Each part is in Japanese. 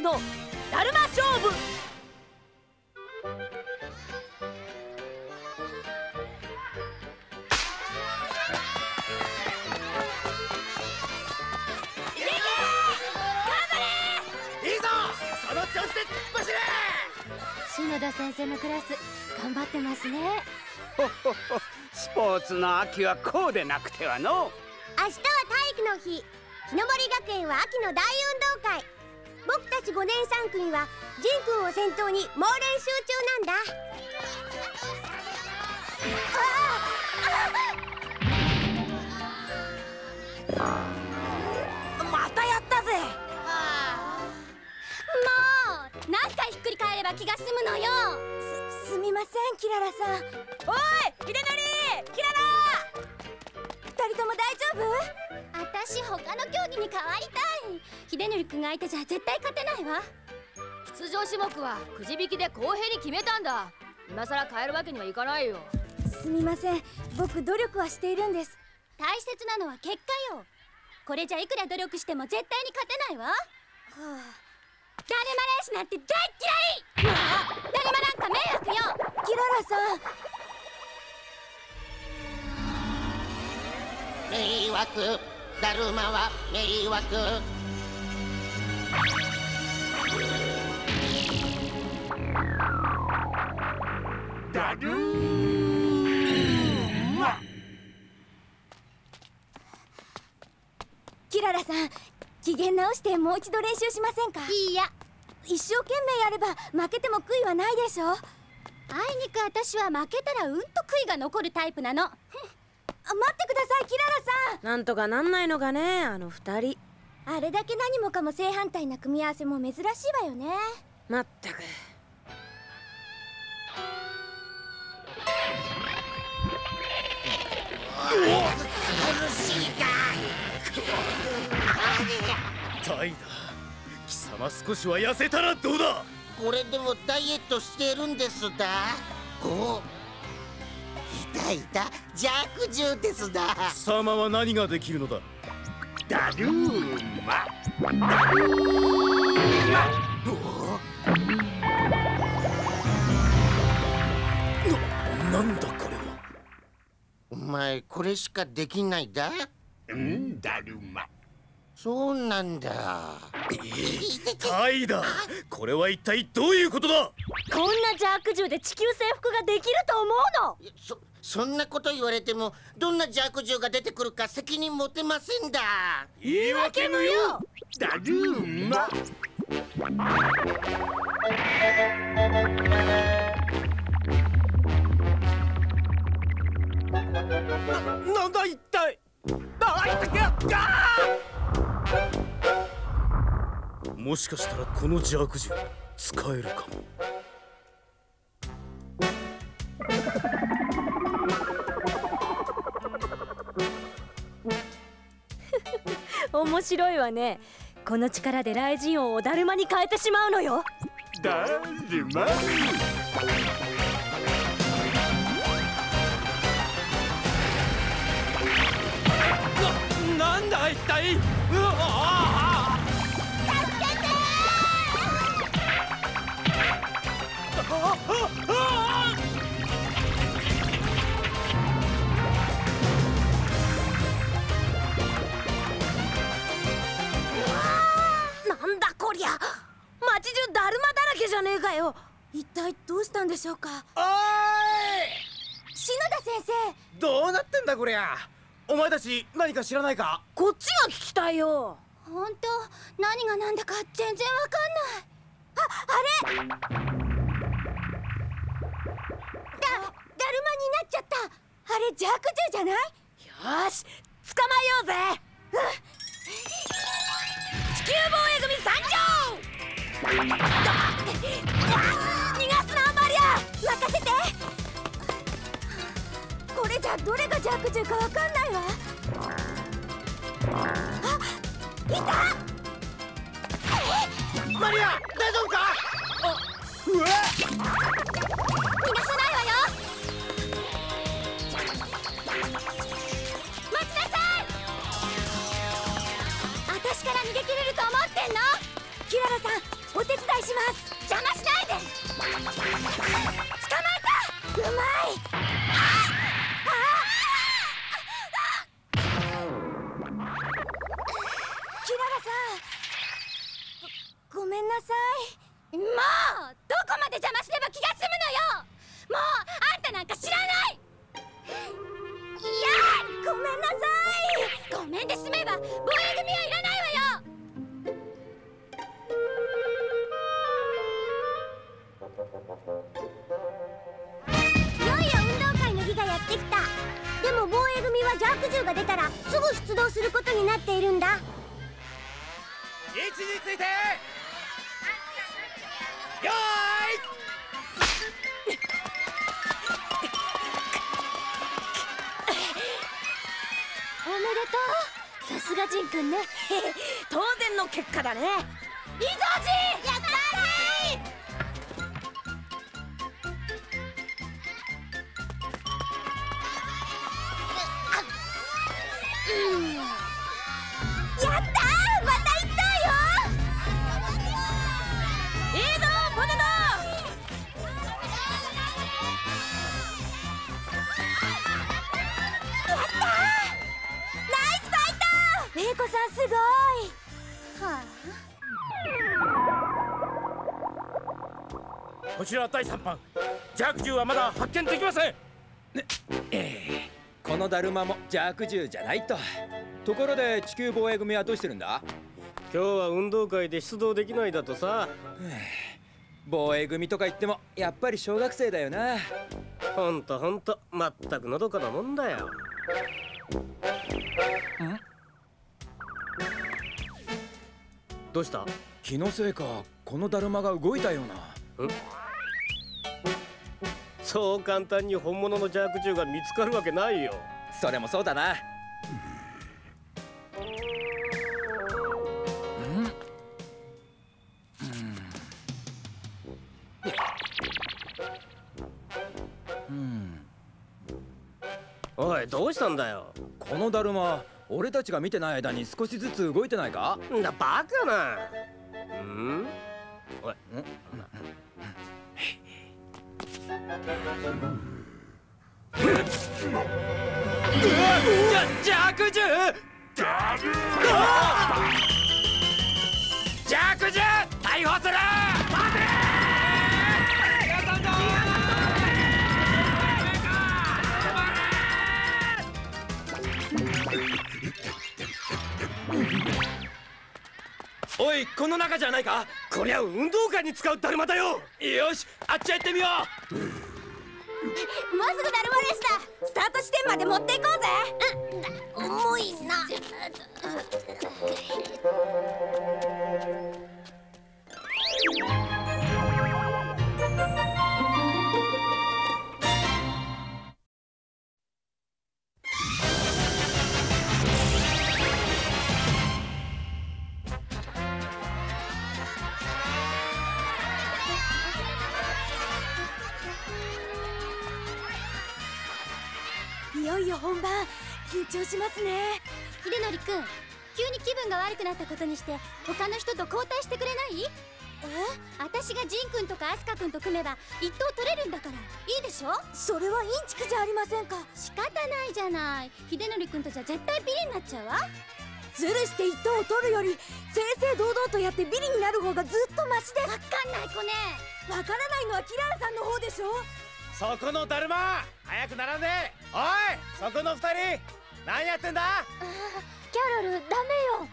クのだるま勝負。いいぞその調子で突っ走れ篠田先生のクラス頑張ってますね。ほほほスポーツの秋はこうでなくてはの明日は体育の日日の森学園は秋の大運動会僕たち5年3組はジン君を先頭に猛練習中なんだ。またやったぜ。もう何回ひっくり返れば気が済むのよ。すすみませんキララさん。おい秀則キララ。二人とも大丈夫？私他の競技に変わりたい。秀則君が相手じゃ絶対勝てないわ。出場種目はくじ引きで公平に決めたんだ。今さら変えるわけにはいかないよ。すみません。僕努力はしているんです。大切なのは結果よ。これじゃいくら努力しても絶対に勝てないわ。はだるまレースなんて大嫌い。だるまなんか迷惑よ。あ、キララさん。迷惑だるまは迷惑だるーま。キララさん機嫌直してもう一度練習しませんか？いいや。一生懸命やれば負けても悔いはないでしょああいにく私は負けたらうんと悔いが残るタイプなの待ってくださいキララさん。なんとかなんないのかねあの二人。あれだけ何もかも正反対な組み合わせも珍しいわよね。まったく苦しいかタイだ貴様少しは痩せたらどうだこれでもダイエットしてるんですだおいたいた。弱獣ですだ貴様は何ができるのだ？だるーまななんだこれは？お前これしかできないだ？うんだるまそうなんだ。タイだ。これは一体どういうことだ？こんな邪悪獣で地球征服ができると思うの？そそんなこと言われてもどんな弱獣が出てくるか責任持てませんだ。言い訳無用だるーま。なんだ一体。あいやあもしかしたらこの邪悪獣使えるかも面白いわね。この力で雷神王をだるまに変えてしまうのよ。だるま？お前たち何か知らないか？こっちが聞きたいよ。本当？何が何だか全然わかんない。だだるまになっちゃった。あれ弱獣じゃない？よし捕まえようぜ。地球防衛組参上！逃がすなマリア任せて。これじゃどれが弱獣かわかんないわ。あいた。マリア大丈夫か？うわ。逃がさないわよ。待ちなさい。私から逃げ切れると思ってんの？キララさんお手伝いします。邪魔しないで。君ね。当然の結果だね。いいぞじこちら第3班邪悪獣はまだ発見できません。このだるまも邪悪獣じゃないと。ところで地球防衛組はどうしてるんだ？今日は運動会で出動できないだとさ。防衛組とか言ってもやっぱり小学生だよな。ほんとほんと。まったくのどかなもんだよ。どうした？気のせいかこのだるまが動いたようなそう簡単に本物の邪悪獣が見つかるわけないよ。それもそうだな。おいどうしたんだよ？このだるま俺たちが見てない間に少しずつ動いてないか？んだバカな。うん？おいじゃ邪悪獣邪悪獣逮捕するおいこの中じゃないか？こりゃ運動会に使うだるまだよ。よしあっちへ行ってみよう。もうすぐだるまレースだスタート地点まで持っていこうぜ。うん。重いな 張しますね。秀則くん急に気分が悪くなったことにして他の人と交代してくれない？え？私がジンくんとかアスカくんと組めば一等取れるんだから。いいでしょ？それはインチクじゃありませんか。仕方ないじゃない。秀則くんとじゃ絶対ビリになっちゃうわ。ズルして一等を取るより正々堂々とやってビリになる方がずっとマシです。わかんない子ね。わからないのはキララさんの方でしょそこのだるま早く並んでおいそこの二人何やってんだ？キャロルダメよ。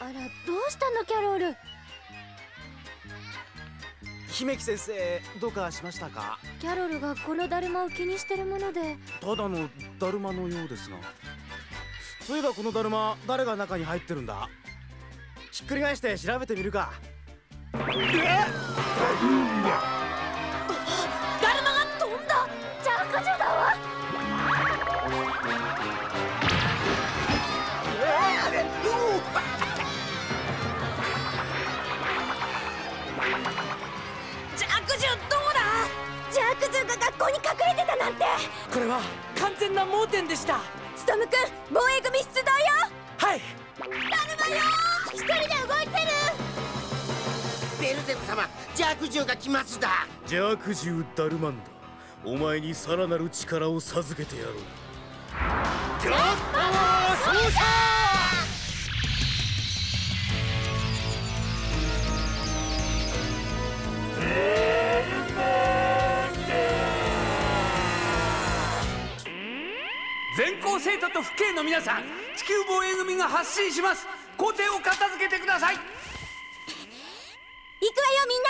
あらどうしたのキャロル？姫木先生どうかしましたか？キャロルがこのだるまを気にしてるもので。ただのだるまのようですが。そういえばこのだるま誰が中に入ってるんだ？ひっくり返して調べてみるか。だる学校に隠れてたなんて。これは完全な盲点でした。ストムくん防衛組出動よ。はい。だるまよ。一人で動いてる。ゼフ様弱獣が来ますだ。弱獣ダルマンダお前にさらなる力を授けてやろう。全校生徒と父兄の皆さん地球防衛組が発進します。校庭を片付けてください。行くわよみんな。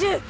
弱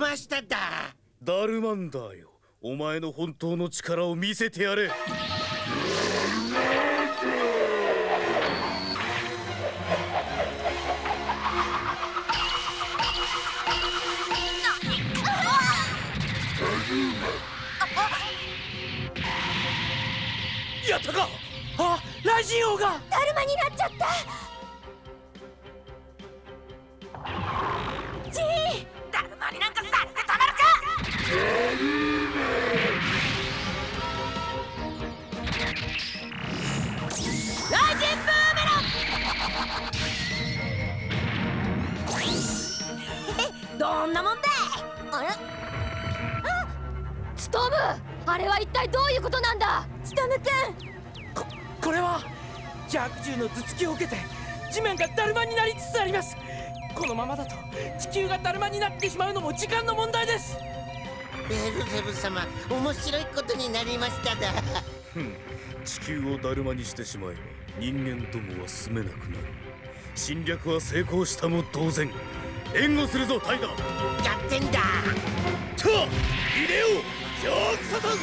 ましただ。ダルマンダーよ。お前の本当の力を見せてやれ。やったか。あライジン王が。だるまになっちゃったの頭突きを受けて地面がだるまになりつつあります。このままだと地球がだるまになってしまうのも時間の問題です。ベルゼブ様面白いことになりましただ。地球をだるまにしてしまえば人間どもは住めなくなる。侵略は成功したも同然。援護するぞタイガー。やってんだ。と入れようジャークサタン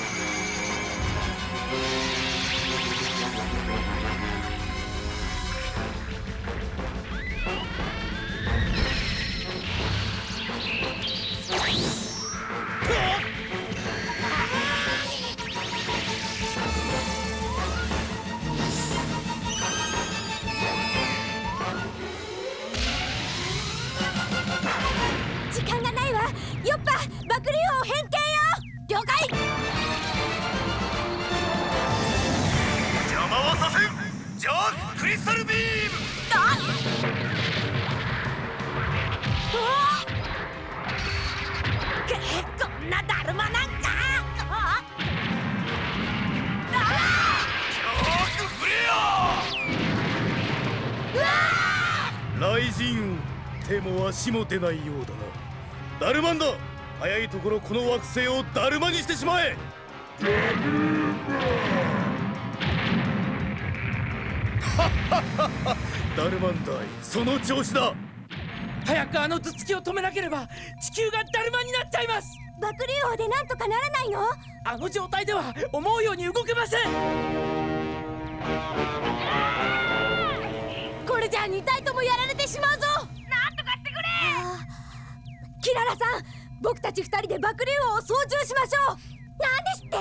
手も足も出ないようだな。ダルマンだ早いところこの惑星をダルマにしてしまえ。ダルマンダイその調子だ。早くあの頭突きを止めなければ地球がだるまになっちゃいます。爆竜王でなんとかならないの？あの状態では思うように動けません。これじゃあ2体ともやられてしまうぞキララさん僕たち2人で爆竜王を操縦しましょう。なんですって？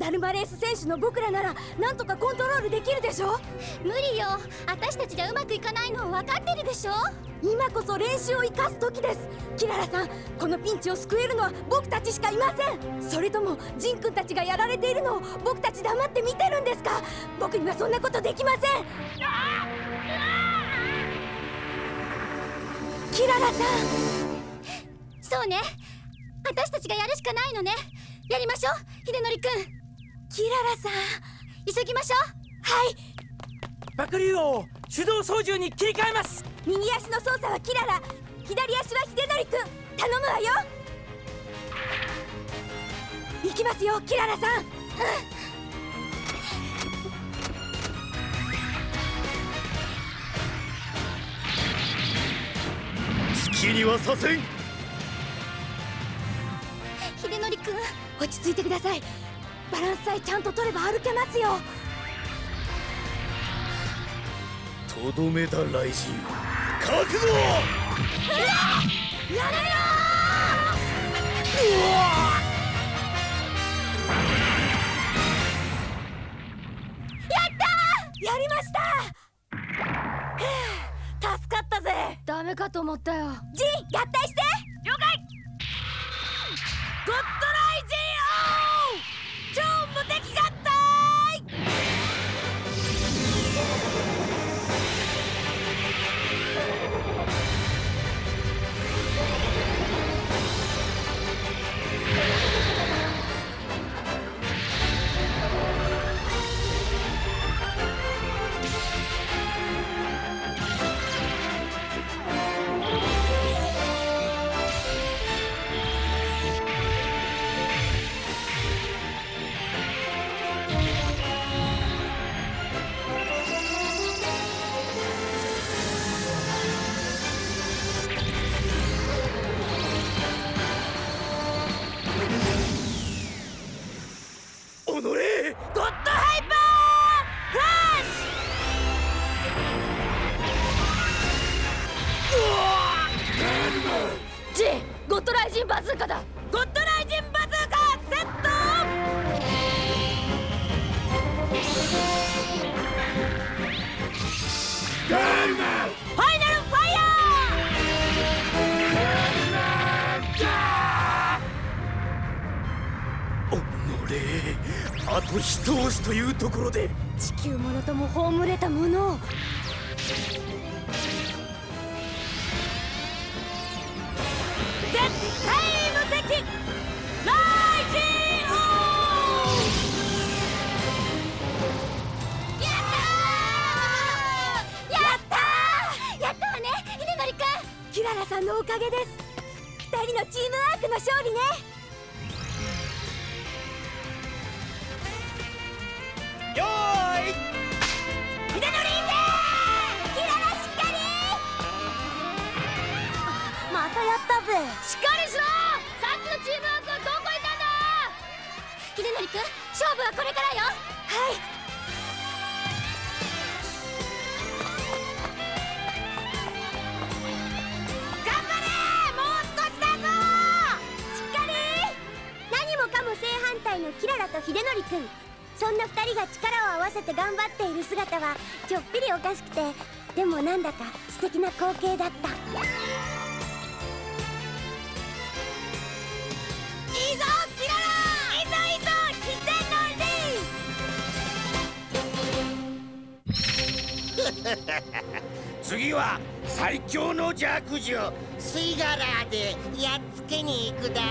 ダルマレース選手の僕らならなんとかコントロールできるでしょ無理よ。私たちじゃうまくいかないの分かってるでしょ？今こそ練習を生かす時です。キララさんこのピンチを救えるのは僕たちしかいません。それともジン君たちがやられているのを僕たち黙って見てるんですか？僕にはそんなことできません。キララさんそうね。私たちがやるしかないのね。やりましょう秀則くん。キララさん急ぎましょう。はい。爆竜王を手動操縦に切り替えます。右足の操作はキララ。左足は秀則くん。頼むわよ。行きますよキララさん、好きにはさせん秀則くん落ち着いてください。バランスさえちゃんと取れば歩けますよ。とどめだ雷神覚悟やめろやりましたはあ助かったぜ!ダメかと思ったよ。ジン合体して!了解！ゴッド一押しというところで。地球ものとも葬れたものを。秀則く。ん勝負はこれからよ。はい。頑張れ!もう少しだぞ!しっかり!何もかも正反対のキララと秀則くんそんな二人が力を合わせて頑張っている姿はちょっぴりおかしくてでもなんだか素敵な光景だった。次は最強の弱獣スイガラーでやっつけに行くだ。